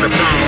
the pound.